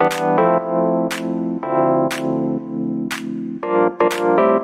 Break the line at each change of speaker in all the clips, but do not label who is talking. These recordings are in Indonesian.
Thank you.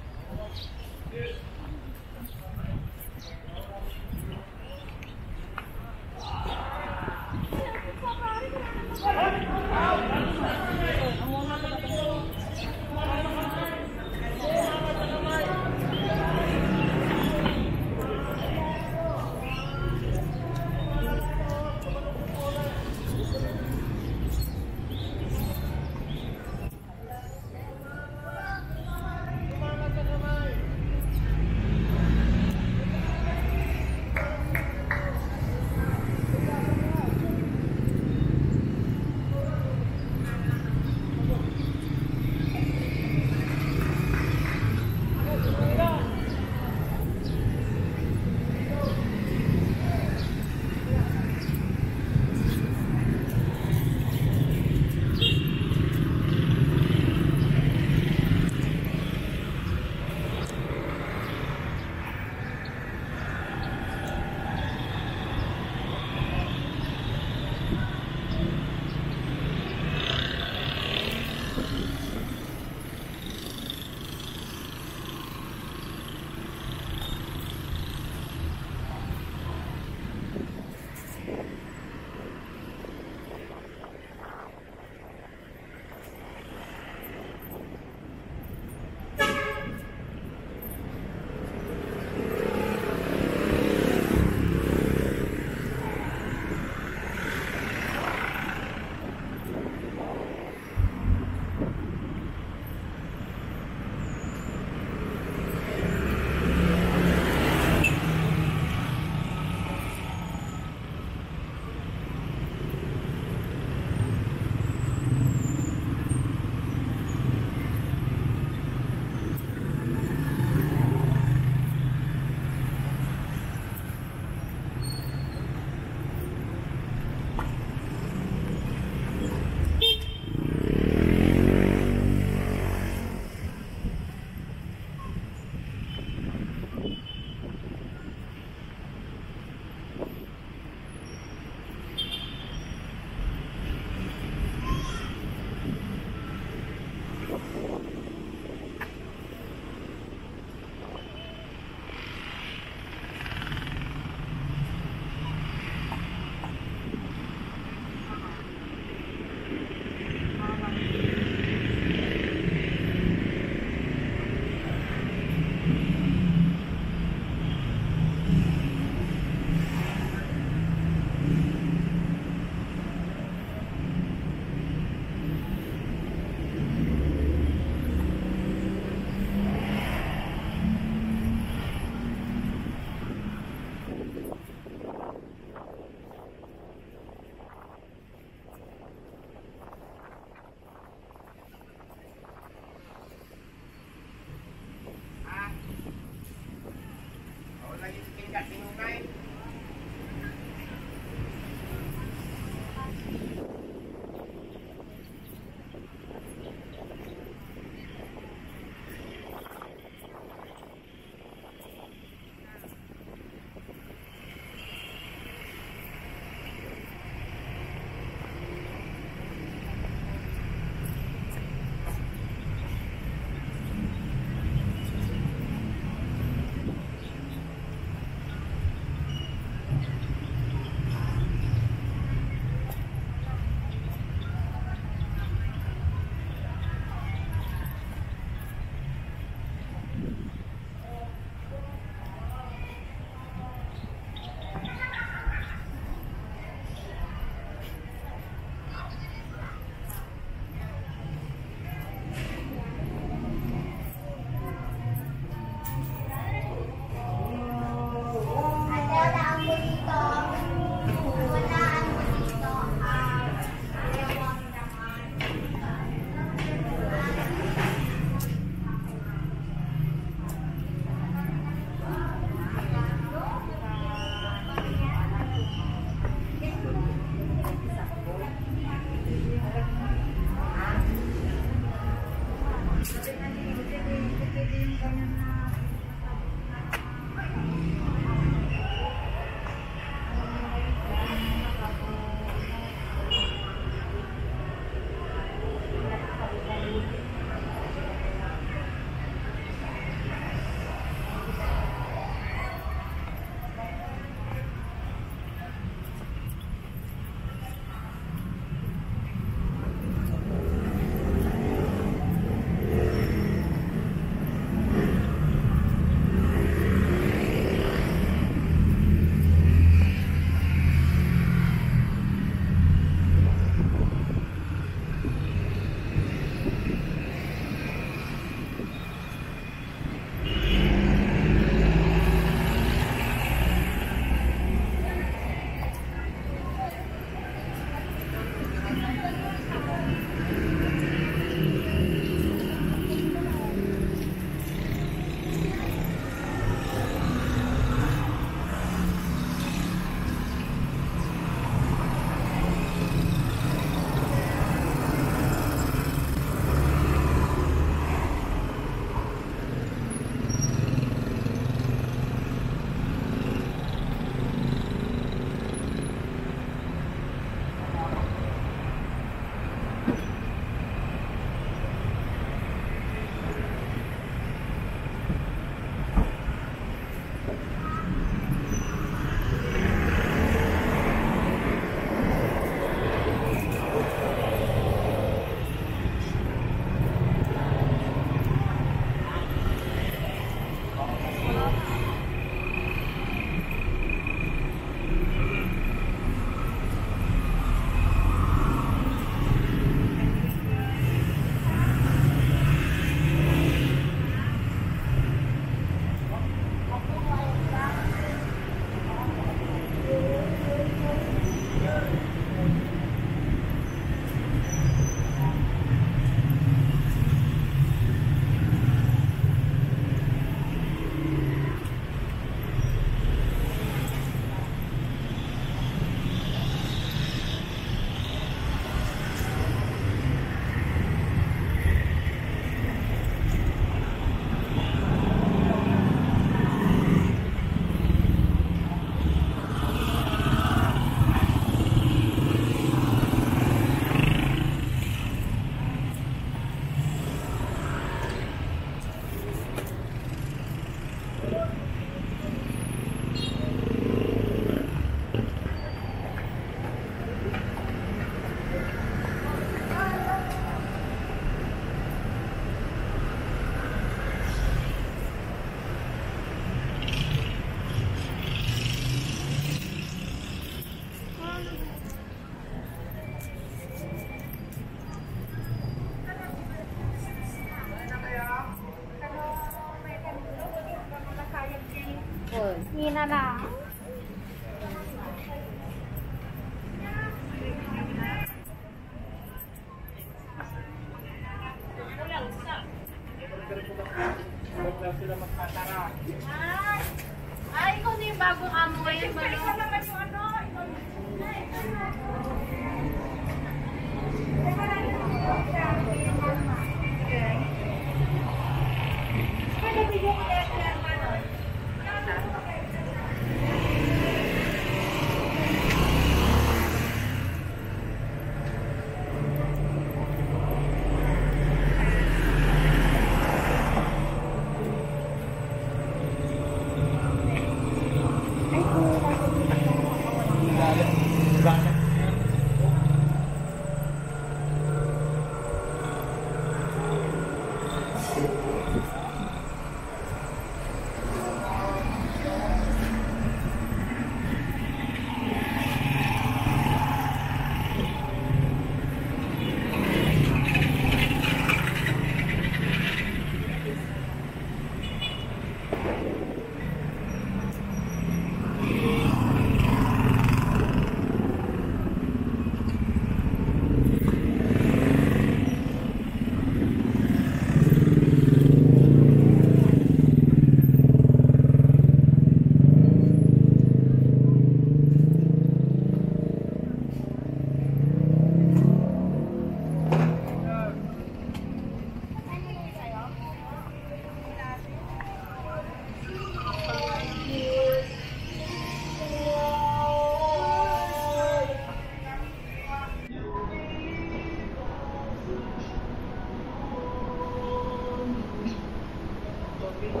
Thank you.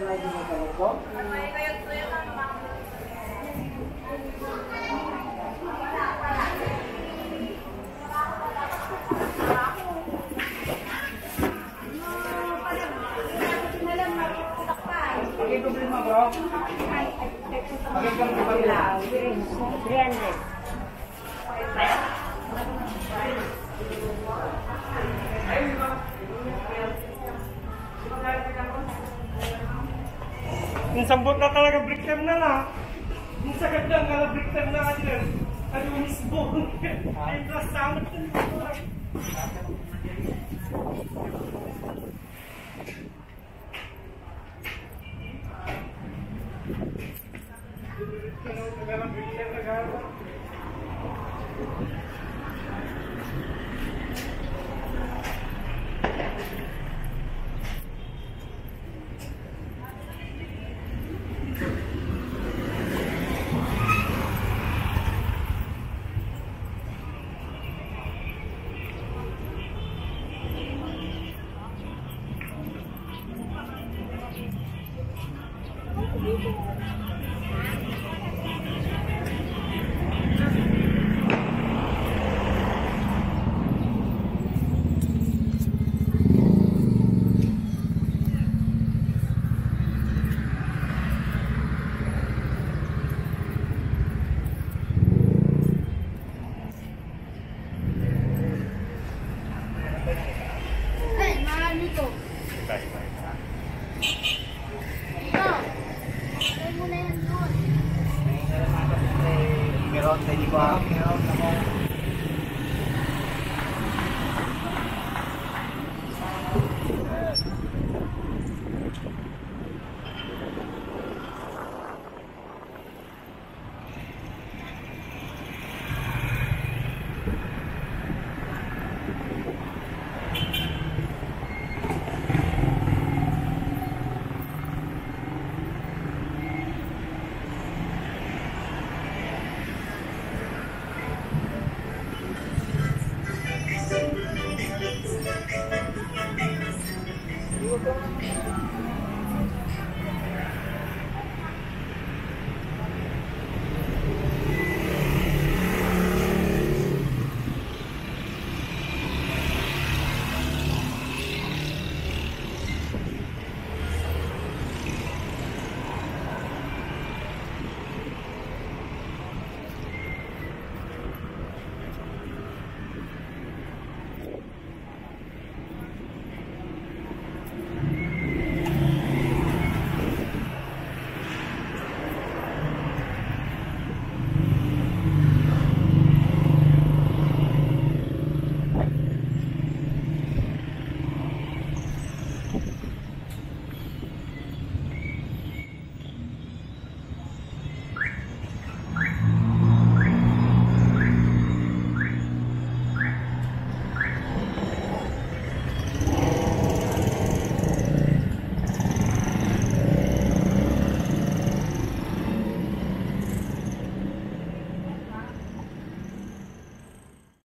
願いで。Yung
sambot na talaga brick time na na. Yung sa ganda nga brick time na kanila. Ano yung mismo? Ay,
Ay,